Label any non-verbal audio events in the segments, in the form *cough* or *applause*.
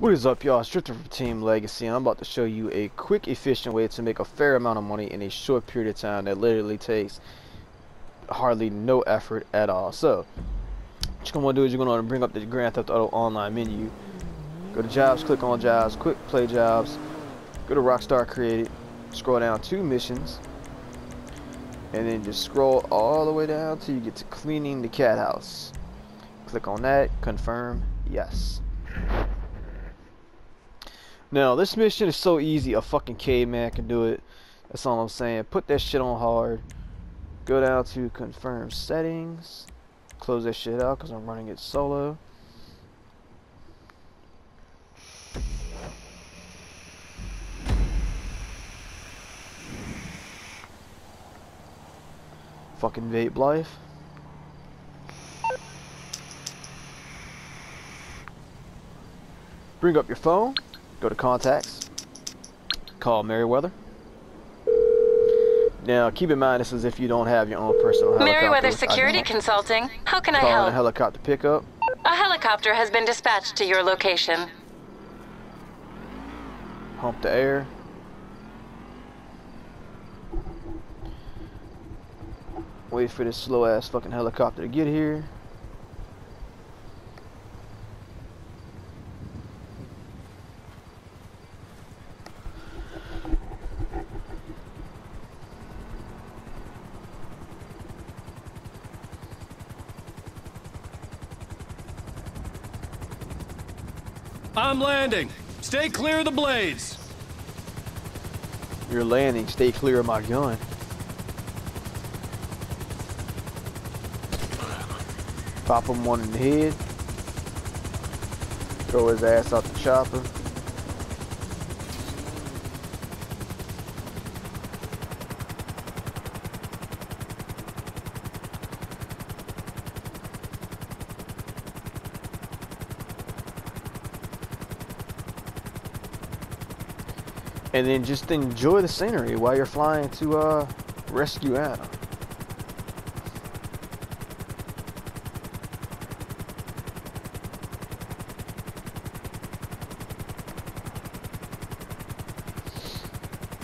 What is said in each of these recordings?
What is up y'all, Drifter from Team Legacy and I'm about to show you a quick efficient way to make a fair amount of money in a short period of time that literally takes hardly no effort at all. So, what you're going to want to do is you're going to bring up the Grand Theft Auto Online menu, go to Jobs, click on Jobs, Quick Play Jobs, go to Rockstar Created, scroll down two missions, and then just scroll all the way down till you get to Cleaning the Cat House. Click on that, confirm, yes. Now, this mission is so easy, a fucking caveman can do it. That's all I'm saying. Put that shit on hard. Go down to confirm settings. Close that shit out because I'm running it solo. Fucking vape life. Bring up your phone. Go to contacts. Call Merryweather. Now, keep in mind, this is if you don't have your own personal helicopter. Merryweather Security Consulting. How can I Calling a helicopter pickup. A helicopter has been dispatched to your location. Hump the air. Wait for this slow ass fucking helicopter to get here. I'm landing. Stay clear of the blades. You're landing. Stay clear of my gun. Pop him one in the head. Throw his ass out the chopper. And then just enjoy the scenery while you're flying to uh, rescue Anna.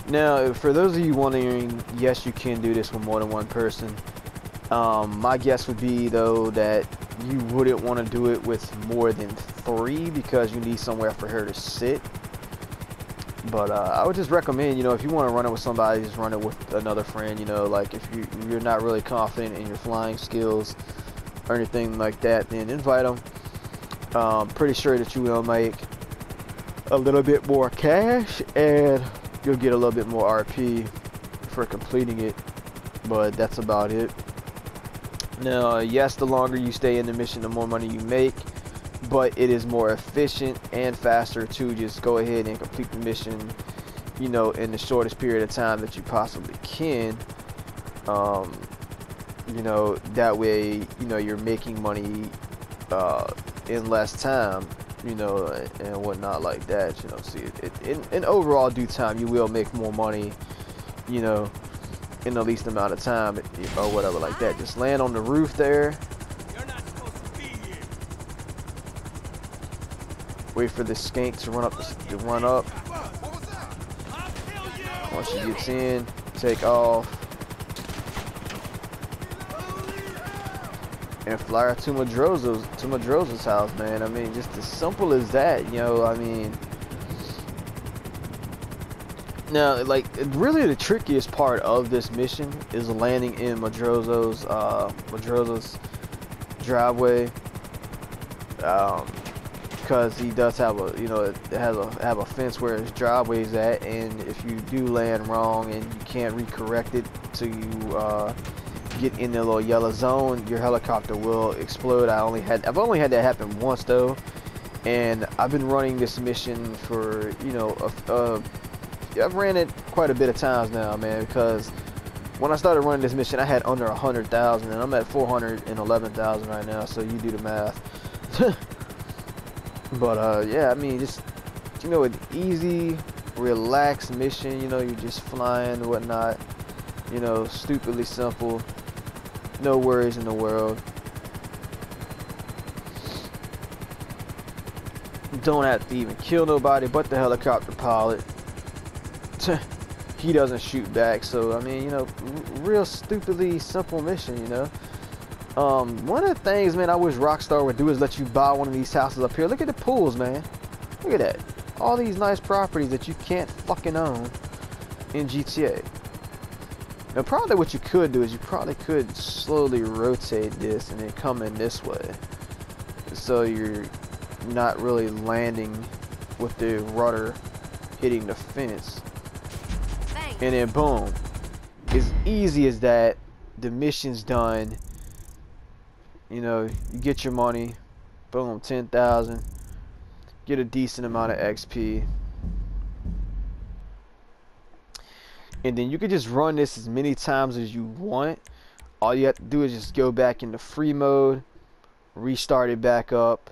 Now, for those of you wondering, yes, you can do this with more than one person. Um, my guess would be, though, that you wouldn't want to do it with more than three because you need somewhere for her to sit. But uh, I would just recommend, you know, if you want to run it with somebody, just run it with another friend. You know, like if you you're not really confident in your flying skills or anything like that, then invite them. Um, pretty sure that you will make a little bit more cash and you'll get a little bit more RP for completing it. But that's about it. Now, yes, the longer you stay in the mission, the more money you make but it is more efficient and faster to just go ahead and complete the mission you know in the shortest period of time that you possibly can. Um, you know that way you know you're making money uh, in less time you know and whatnot like that you know. See it, it, in, in overall due time you will make more money you know in the least amount of time or whatever like that. Just land on the roof there Wait for the skank to run up to run up. Once she gets in, take off. And fly her to Madrazo's to Madrazo's house, man. I mean, just as simple as that, you know, I mean now, like, really the trickiest part of this mission is landing in Madrazo's, uh, Madrazo's driveway. Um, because he does have a you know it has a have a fence where his driveway is at and if you do land wrong and you can't recorrect it to you uh, get in the little yellow zone your helicopter will explode. I only had I've only had that happen once though and I've been running this mission for you know a, a, I've ran it quite a bit of times now man because when I started running this mission I had under a hundred thousand and I'm at 411,000 right now so you do the math *laughs* But uh, yeah, I mean, just you know, an easy, relaxed mission. You know, you're just flying and whatnot. You know, stupidly simple. No worries in the world. don't have to even kill nobody but the helicopter pilot. *laughs* he doesn't shoot back, so I mean, you know, real stupidly simple mission, you know. Um, one of the things, man, I wish Rockstar would do is let you buy one of these houses up here. Look at the pools, man. Look at that. All these nice properties that you can't fucking own in GTA. Now, probably what you could do is you probably could slowly rotate this and then come in this way. So you're not really landing with the rudder hitting the fence. Thanks. And then boom. As easy as that, the mission's done. You know, you get your money. Boom, 10,000. Get a decent amount of XP. And then you can just run this as many times as you want. All you have to do is just go back into free mode, restart it back up.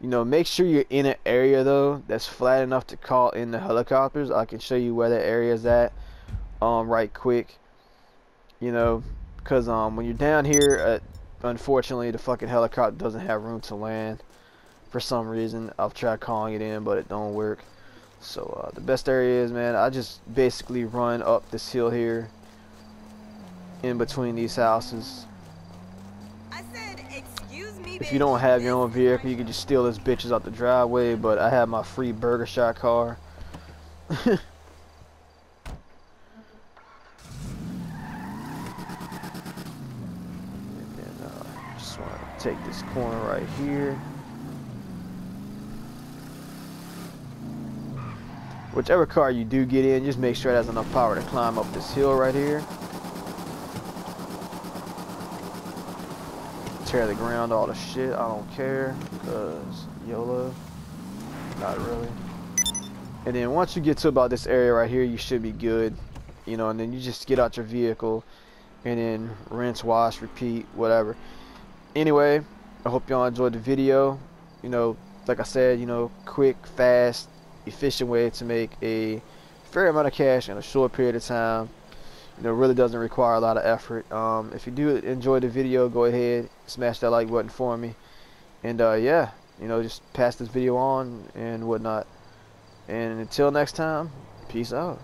You know, make sure you're in an area though that's flat enough to call in the helicopters. I can show you where that area is at um, right quick. You know, because um, when you're down here, uh, unfortunately, the fucking helicopter doesn't have room to land for some reason. I've tried calling it in, but it don't work. So uh, the best area is, man, I just basically run up this hill here in between these houses. I said, excuse me, If you don't have your own vehicle, you can just steal this bitches out the driveway, but I have my free burger shot car. *laughs* and then uh, just want to take this corner right here. Whichever car you do get in, just make sure it has enough power to climb up this hill right here. Tear the ground all the shit, I don't care, cause YOLO, not really. And then once you get to about this area right here, you should be good. You know, and then you just get out your vehicle and then rinse, wash, repeat, whatever. Anyway, I hope y'all enjoyed the video. You know, like I said, you know, quick, fast, efficient way to make a fair amount of cash in a short period of time. You know, really doesn't require a lot of effort. Um, if you do enjoy the video, go ahead, smash that like button for me. And uh, yeah, you know, just pass this video on and whatnot. And until next time, peace out.